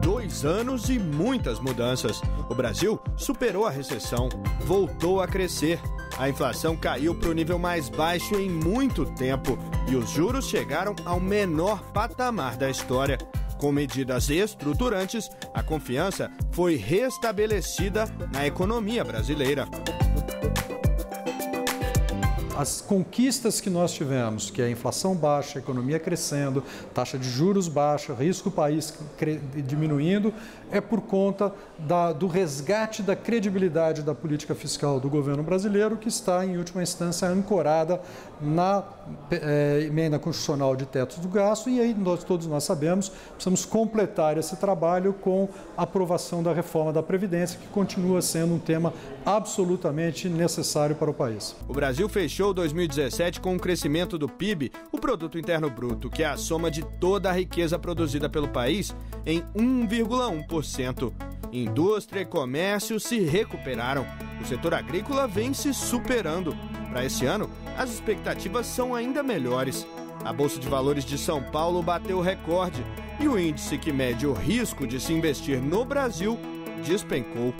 dois anos e muitas mudanças. O Brasil superou a recessão, voltou a crescer. A inflação caiu para o nível mais baixo em muito tempo e os juros chegaram ao menor patamar da história. Com medidas estruturantes, a confiança foi restabelecida na economia brasileira as conquistas que nós tivemos, que é a inflação baixa, a economia crescendo, taxa de juros baixa, risco país diminuindo, é por conta da, do resgate da credibilidade da política fiscal do governo brasileiro, que está, em última instância, ancorada na é, emenda constitucional de tetos do gasto. E aí, nós, todos nós sabemos, precisamos completar esse trabalho com a aprovação da reforma da Previdência, que continua sendo um tema absolutamente necessário para o país. O Brasil fechou 2017 com um crescimento do PIB, o Produto Interno Bruto, que é a soma de toda a riqueza produzida pelo país, em 1,1%. Indústria e comércio se recuperaram. O setor agrícola vem se superando. Para esse ano, as expectativas são ainda melhores. A Bolsa de Valores de São Paulo bateu recorde e o índice que mede o risco de se investir no Brasil despencou.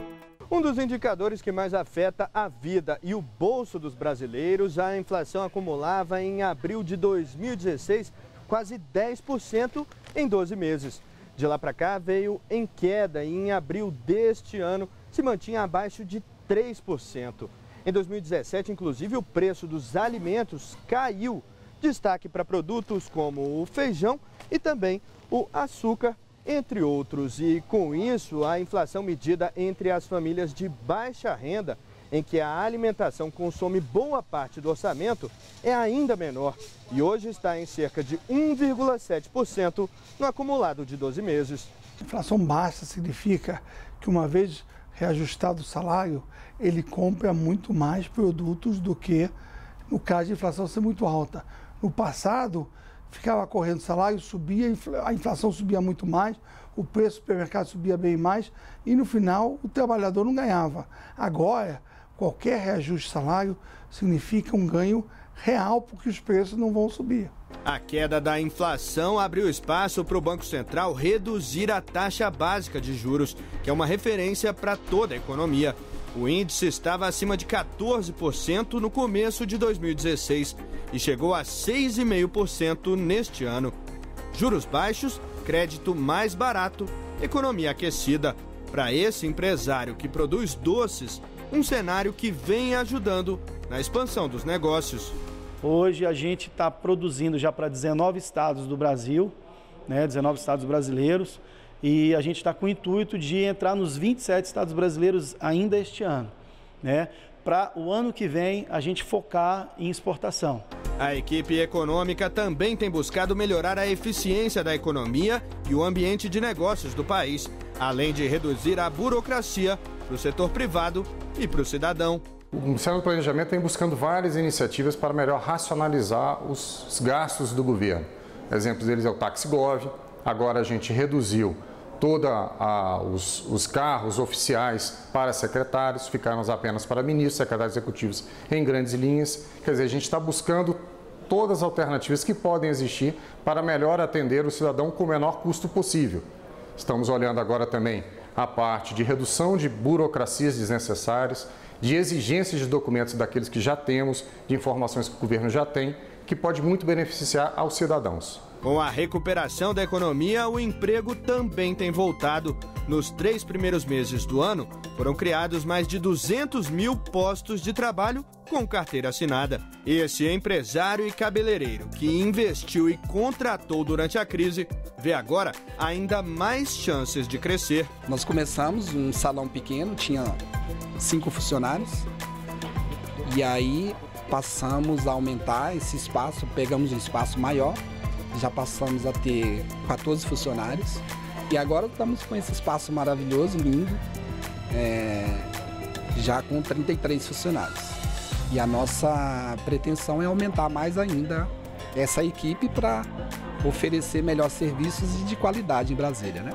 Um dos indicadores que mais afeta a vida e o bolso dos brasileiros, a inflação acumulava em abril de 2016 quase 10% em 12 meses. De lá para cá veio em queda e em abril deste ano se mantinha abaixo de 3%. Em 2017, inclusive, o preço dos alimentos caiu. Destaque para produtos como o feijão e também o açúcar, entre outros. E com isso, a inflação medida entre as famílias de baixa renda, em que a alimentação consome boa parte do orçamento, é ainda menor e hoje está em cerca de 1,7% no acumulado de 12 meses. Inflação baixa significa que uma vez reajustado o salário, ele compra muito mais produtos do que no caso de inflação ser muito alta. No passado, ficava correndo salário, subia, a inflação subia muito mais, o preço do supermercado subia bem mais e no final o trabalhador não ganhava. Agora, qualquer reajuste de salário significa um ganho real, porque os preços não vão subir. A queda da inflação abriu espaço para o Banco Central reduzir a taxa básica de juros, que é uma referência para toda a economia. O índice estava acima de 14% no começo de 2016 e chegou a 6,5% neste ano. Juros baixos, crédito mais barato, economia aquecida. Para esse empresário que produz doces, um cenário que vem ajudando na expansão dos negócios. Hoje a gente está produzindo já para 19 estados do Brasil, né, 19 estados brasileiros, e a gente está com o intuito de entrar nos 27 estados brasileiros ainda este ano, né, para o ano que vem a gente focar em exportação. A equipe econômica também tem buscado melhorar a eficiência da economia e o ambiente de negócios do país, além de reduzir a burocracia para o setor privado e para o cidadão. O Ministério do Planejamento vem buscando várias iniciativas para melhor racionalizar os gastos do governo. Exemplos deles é o TaxiGov, agora a gente reduziu todos os, os, carros oficiais para secretários, ficaram apenas para ministros, secretários executivos em grandes linhas. Quer dizer, a gente está buscando todas as alternativas que podem existir para melhor atender o cidadão com o menor custo possível. Estamos olhando agora também a parte de redução de burocracias desnecessárias, de exigências de documentos daqueles que já temos, de informações que o governo já tem, que pode muito beneficiar aos cidadãos. Com a recuperação da economia, o emprego também tem voltado. Nos três primeiros meses do ano, foram criados mais de 200 mil postos de trabalho com carteira assinada. Esse empresário e cabeleireiro que investiu e contratou durante a crise vê agora ainda mais chances de crescer. Nós começamos um salão pequeno, tinha cinco funcionários. E aí passamos a aumentar esse espaço, pegamos um espaço maior, já passamos a ter 14 funcionários. E agora estamos com esse espaço maravilhoso, lindo, é, já com 33 funcionários. E a nossa pretensão é aumentar mais ainda essa equipe para oferecer melhores serviços e de qualidade em Brasília, né?